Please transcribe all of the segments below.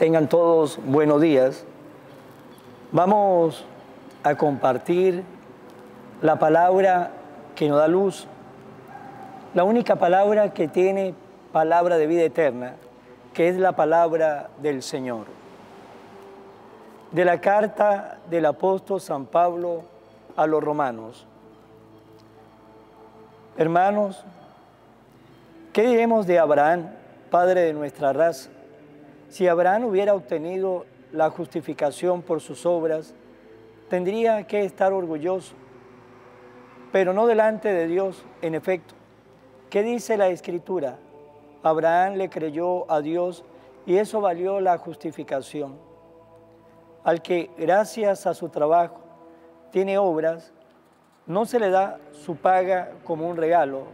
Tengan todos buenos días. Vamos a compartir la palabra que nos da luz, la única palabra que tiene palabra de vida eterna, que es la palabra del Señor. De la carta del apóstol San Pablo a los romanos. Hermanos, ¿qué diremos de Abraham, padre de nuestra raza? Si Abraham hubiera obtenido la justificación por sus obras, tendría que estar orgulloso, pero no delante de Dios, en efecto. ¿Qué dice la Escritura? Abraham le creyó a Dios y eso valió la justificación. Al que, gracias a su trabajo, tiene obras, no se le da su paga como un regalo,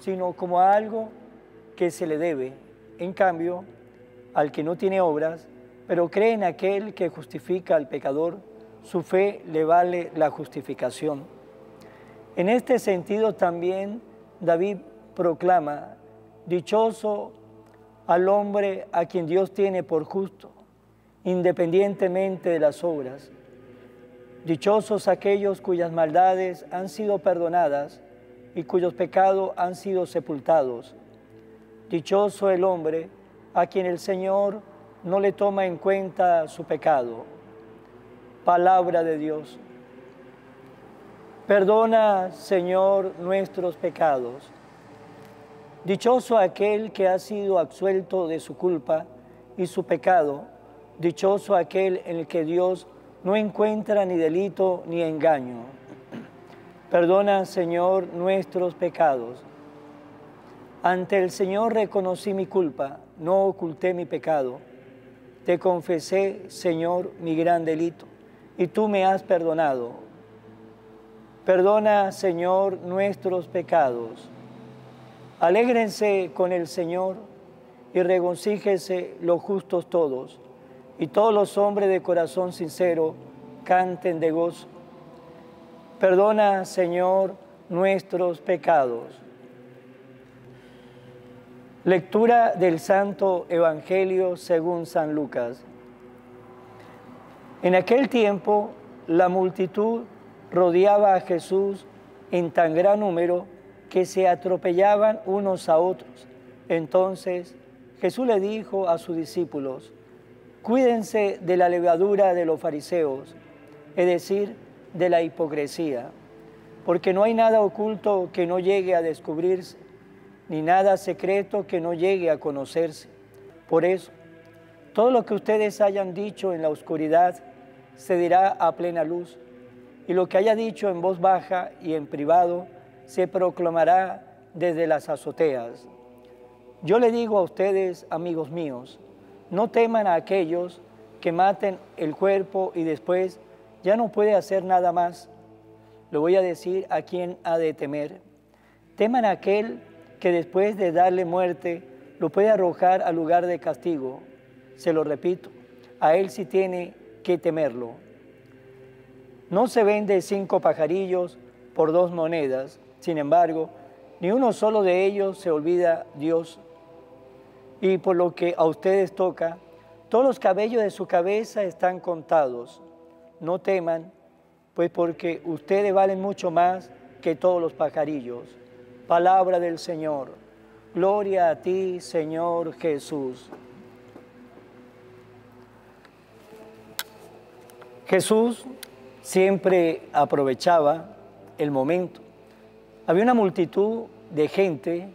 sino como algo que se le debe. En cambio, al que no tiene obras, pero cree en aquel que justifica al pecador, su fe le vale la justificación. En este sentido también David proclama, dichoso al hombre a quien Dios tiene por justo, independientemente de las obras. Dichosos aquellos cuyas maldades han sido perdonadas y cuyos pecados han sido sepultados. Dichoso el hombre a quien el Señor no le toma en cuenta su pecado. Palabra de Dios. Perdona, Señor, nuestros pecados. Dichoso aquel que ha sido absuelto de su culpa y su pecado. Dichoso aquel en el que Dios no encuentra ni delito ni engaño. Perdona, Señor, nuestros pecados. Ante el Señor reconocí mi culpa no oculté mi pecado. Te confesé, Señor, mi gran delito, y tú me has perdonado. Perdona, Señor, nuestros pecados. Alégrense con el Señor y regocíjese los justos todos, y todos los hombres de corazón sincero canten de gozo. Perdona, Señor, nuestros pecados. Lectura del Santo Evangelio según San Lucas. En aquel tiempo la multitud rodeaba a Jesús en tan gran número que se atropellaban unos a otros. Entonces Jesús le dijo a sus discípulos, cuídense de la levadura de los fariseos, es decir, de la hipocresía, porque no hay nada oculto que no llegue a descubrirse ni nada secreto que no llegue a conocerse. Por eso, todo lo que ustedes hayan dicho en la oscuridad se dirá a plena luz, y lo que haya dicho en voz baja y en privado se proclamará desde las azoteas. Yo le digo a ustedes, amigos míos, no teman a aquellos que maten el cuerpo y después ya no puede hacer nada más. Lo voy a decir a quien ha de temer. Teman a aquel que después de darle muerte lo puede arrojar al lugar de castigo. Se lo repito, a él sí tiene que temerlo. No se vende cinco pajarillos por dos monedas, sin embargo, ni uno solo de ellos se olvida Dios. Y por lo que a ustedes toca, todos los cabellos de su cabeza están contados. No teman, pues porque ustedes valen mucho más que todos los pajarillos. Palabra del Señor. Gloria a ti, Señor Jesús. Jesús siempre aprovechaba el momento. Había una multitud de gente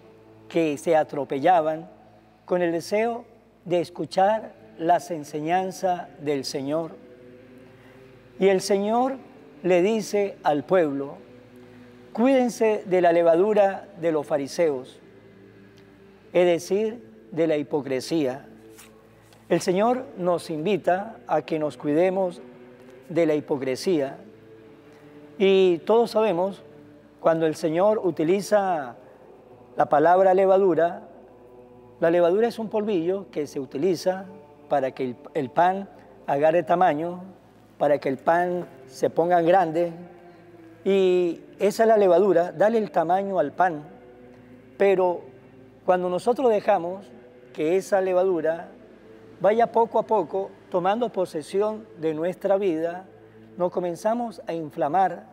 que se atropellaban con el deseo de escuchar las enseñanzas del Señor. Y el Señor le dice al pueblo, Cuídense de la levadura de los fariseos, es decir, de la hipocresía. El Señor nos invita a que nos cuidemos de la hipocresía. Y todos sabemos, cuando el Señor utiliza la palabra levadura, la levadura es un polvillo que se utiliza para que el, pan agarre tamaño, para que el pan se ponga grande, y esa es la levadura, dale el tamaño al pan. Pero cuando nosotros dejamos que esa levadura vaya poco a poco tomando posesión de nuestra vida, nos comenzamos a inflamar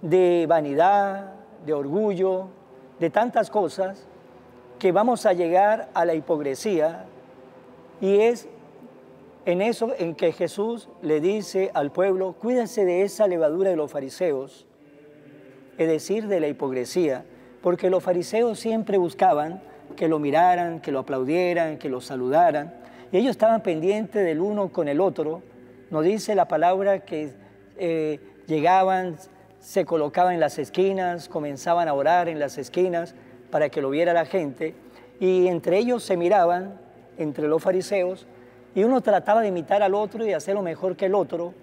de vanidad, de orgullo, de tantas cosas, que vamos a llegar a la hipocresía y es en eso en que Jesús le dice al pueblo, cuídense de esa levadura de los fariseos, es decir, de la hipocresía, porque los fariseos siempre buscaban que lo miraran, que lo aplaudieran, que lo saludaran, y ellos estaban pendientes del uno con el otro. Nos dice la palabra que eh, llegaban, se colocaban en las esquinas, comenzaban a orar en las esquinas para que lo viera la gente, y entre ellos se miraban, entre los fariseos, y uno trataba de imitar al otro y de hacerlo mejor que el otro,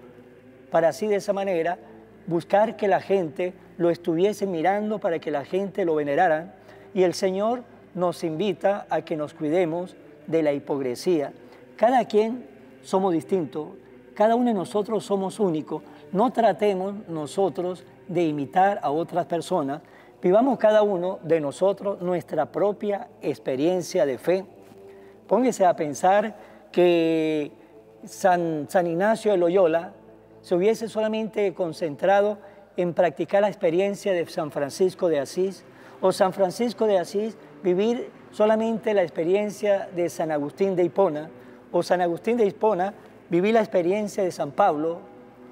para así de esa manera buscar que la gente lo estuviese mirando, para que la gente lo venerara. Y el Señor nos invita a que nos cuidemos de la hipocresía. Cada quien somos distintos, cada uno de nosotros somos únicos. No tratemos nosotros de imitar a otras personas, vivamos cada uno de nosotros nuestra propia experiencia de fe. Póngase a pensar que San, San Ignacio de Loyola se hubiese solamente concentrado en practicar la experiencia de San Francisco de Asís, o San Francisco de Asís vivir solamente la experiencia de San Agustín de Hipona, o San Agustín de Hipona vivir la experiencia de San Pablo,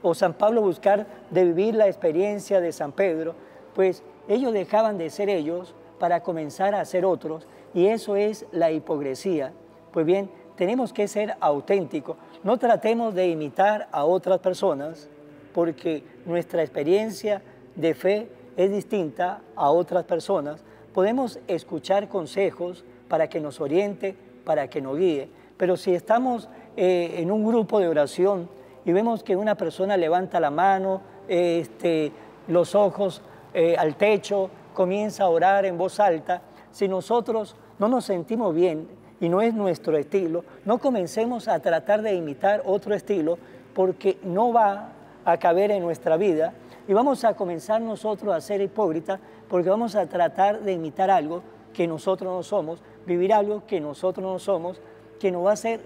o San Pablo buscar de vivir la experiencia de San Pedro, pues ellos dejaban de ser ellos para comenzar a ser otros, y eso es la hipocresía. Pues bien, tenemos que ser auténticos. No tratemos de imitar a otras personas porque nuestra experiencia de fe es distinta a otras personas. Podemos escuchar consejos para que nos oriente, para que nos guíe, pero si estamos eh, en un grupo de oración y vemos que una persona levanta la mano, este, los ojos eh, al techo, comienza a orar en voz alta, si nosotros no nos sentimos bien, y no es nuestro estilo, no comencemos a tratar de imitar otro estilo porque no va a caber en nuestra vida y vamos a comenzar nosotros a ser hipócritas porque vamos a tratar de imitar algo que nosotros no somos, vivir algo que nosotros no somos, que nos va a hacer,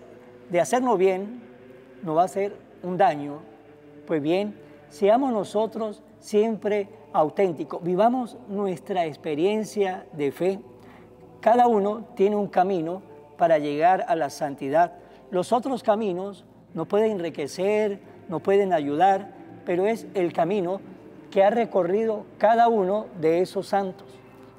de hacernos bien, nos va a hacer un daño. Pues bien, seamos nosotros siempre auténticos, vivamos nuestra experiencia de fe. Cada uno tiene un camino para llegar a la santidad. Los otros caminos no pueden enriquecer, no pueden ayudar, pero es el camino que ha recorrido cada uno de esos santos.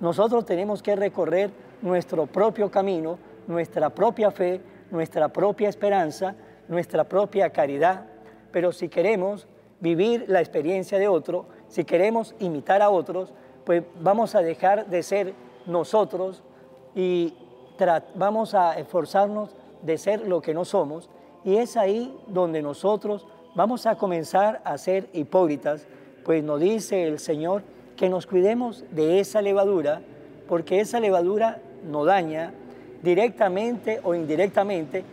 Nosotros tenemos que recorrer nuestro propio camino, nuestra propia fe, nuestra propia esperanza, nuestra propia caridad. Pero si queremos vivir la experiencia de otro, si queremos imitar a otros, pues vamos a dejar de ser nosotros y vamos a esforzarnos de ser lo que no somos y es ahí donde nosotros vamos a comenzar a ser hipócritas, pues nos dice el Señor que nos cuidemos de esa levadura, porque esa levadura nos daña directamente o indirectamente,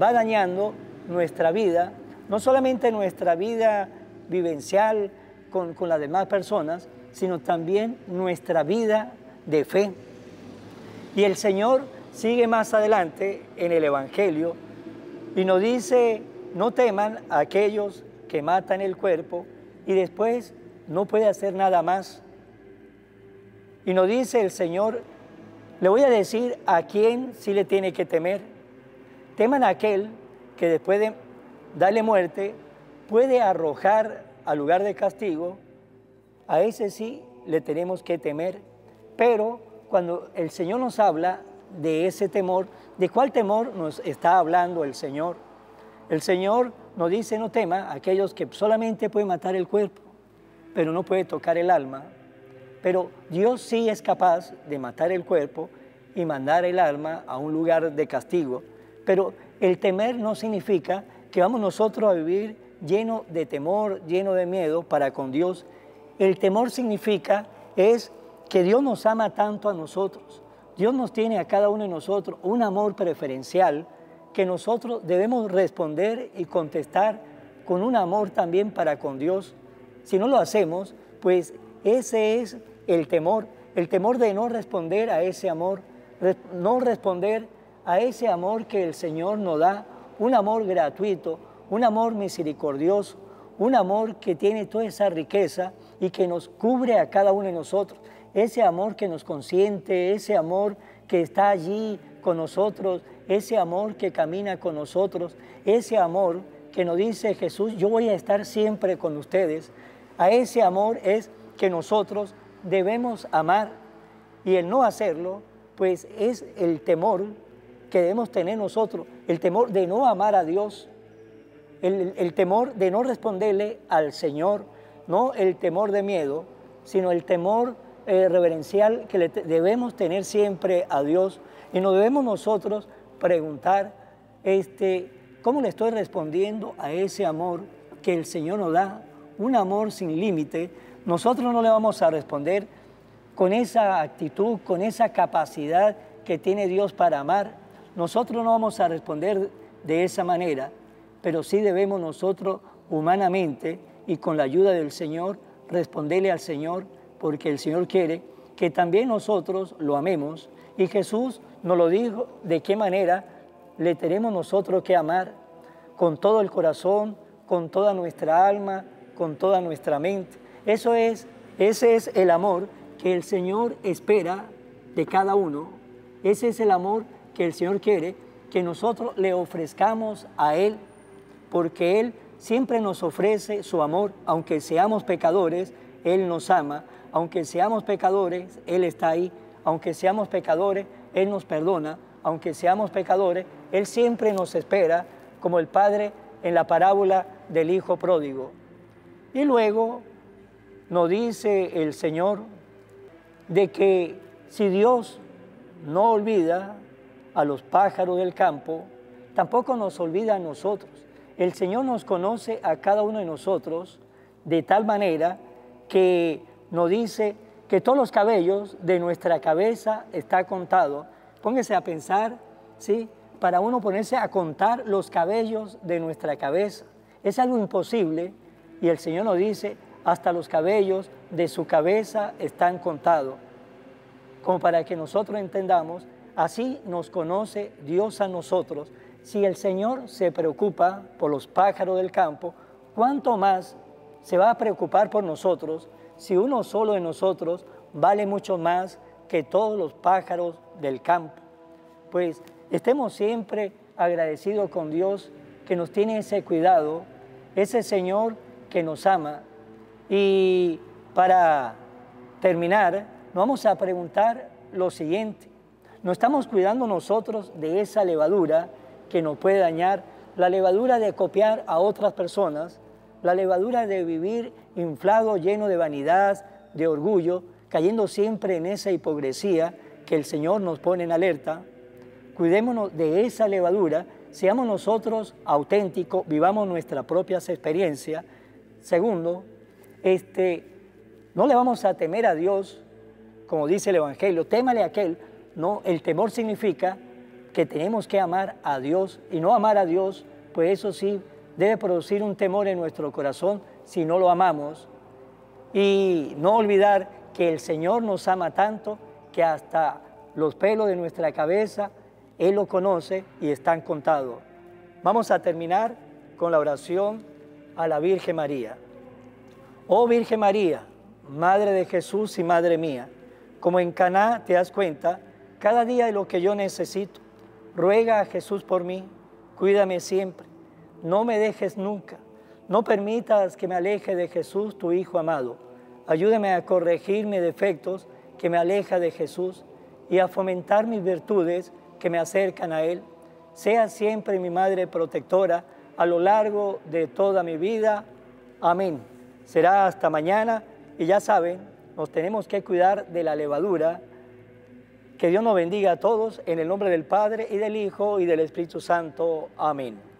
va dañando nuestra vida, no solamente nuestra vida vivencial con, con las demás personas, sino también nuestra vida de fe. Y el Señor sigue más adelante en el Evangelio y nos dice, no teman a aquellos que matan el cuerpo y después no puede hacer nada más. Y nos dice el Señor, le voy a decir a quién sí le tiene que temer. Teman a aquel que después de darle muerte puede arrojar al lugar de castigo, a ese sí le tenemos que temer. Pero cuando el Señor nos habla de ese temor. ¿De cuál temor nos está hablando el Señor? El Señor nos dice, no tema, aquellos que solamente pueden matar el cuerpo, pero no puede tocar el alma. Pero Dios sí es capaz de matar el cuerpo y mandar el alma a un lugar de castigo. Pero el temer no significa que vamos nosotros a vivir lleno de temor, lleno de miedo para con Dios. El temor significa es que Dios nos ama tanto a nosotros Dios nos tiene a cada uno de nosotros un amor preferencial que nosotros debemos responder y contestar con un amor también para con Dios. Si no lo hacemos, pues ese es el temor, el temor de no responder a ese amor, no responder a ese amor que el Señor nos da, un amor gratuito, un amor misericordioso, un amor que tiene toda esa riqueza y que nos cubre a cada uno de nosotros. Ese amor que nos consiente, ese amor que está allí con nosotros, ese amor que camina con nosotros, ese amor que nos dice Jesús, yo voy a estar siempre con ustedes. A ese amor es que nosotros debemos amar y el no hacerlo, pues es el temor que debemos tener nosotros, el temor de no amar a Dios, el, temor de no responderle al Señor, no el temor de miedo, sino el temor eh, reverencial que le debemos tener siempre a Dios y nos debemos nosotros preguntar, este, ¿cómo le estoy respondiendo a ese amor que el Señor nos da? Un amor sin límite. Nosotros no le vamos a responder con esa actitud, con esa capacidad que tiene Dios para amar. Nosotros no vamos a responder de esa manera, pero sí debemos nosotros humanamente y con la ayuda del Señor responderle al Señor, porque el Señor quiere que también nosotros lo amemos. Y Jesús nos lo dijo de qué manera le tenemos nosotros que amar con todo el corazón, con toda nuestra alma, con toda nuestra mente. Eso es, ese es el amor que el Señor espera de cada uno. Ese es el amor que el Señor quiere que nosotros le ofrezcamos a Él porque Él siempre nos ofrece su amor, aunque seamos pecadores, Él nos ama, aunque seamos pecadores, Él está ahí, aunque seamos pecadores, Él nos perdona, aunque seamos pecadores, Él siempre nos espera, como el Padre en la parábola del Hijo pródigo. Y luego nos dice el Señor de que si Dios no olvida a los pájaros del campo, tampoco nos olvida a nosotros. El Señor nos conoce a cada uno de nosotros de tal manera que nos dice que todos los cabellos de nuestra cabeza está contado. Póngase a pensar, ¿sí? Para uno ponerse a contar los cabellos de nuestra cabeza. Es algo imposible y el Señor nos dice, hasta los cabellos de su cabeza están contados. Como para que nosotros entendamos, así nos conoce Dios a nosotros si el Señor se preocupa por los pájaros del campo, ¿cuánto más se va a preocupar por nosotros si uno solo de nosotros vale mucho más que todos los pájaros del campo? Pues estemos siempre agradecidos con Dios que nos tiene ese cuidado, ese Señor que nos ama. Y para terminar, nos vamos a preguntar lo siguiente. ¿No estamos cuidando nosotros de esa levadura que nos puede dañar, la levadura de copiar a otras personas, la levadura de vivir inflado, lleno de vanidad, de orgullo, cayendo siempre en esa hipocresía que el Señor nos pone en alerta. Cuidémonos de esa levadura, seamos nosotros auténticos, vivamos nuestras propias experiencias. Segundo, este, no le vamos a temer a Dios, como dice el Evangelio, témale a aquel. No, el temor significa que tenemos que amar a Dios y no amar a Dios, pues eso sí debe producir un temor en nuestro corazón si no lo amamos. Y no olvidar que el Señor nos ama tanto que hasta los pelos de nuestra cabeza Él lo conoce y están contados. Vamos a terminar con la oración a la Virgen María. Oh Virgen María, Madre de Jesús y Madre mía, como en Caná te das cuenta cada día de lo que yo necesito Ruega a Jesús por mí, cuídame siempre, no me dejes nunca, no permitas que me aleje de Jesús, tu Hijo amado. Ayúdame a corregir mis defectos que me aleja de Jesús y a fomentar mis virtudes que me acercan a Él. Sea siempre mi Madre protectora a lo largo de toda mi vida. Amén. Será hasta mañana y ya saben, nos tenemos que cuidar de la levadura que Dios nos bendiga a todos en el nombre del Padre y del Hijo y del Espíritu Santo. Amén.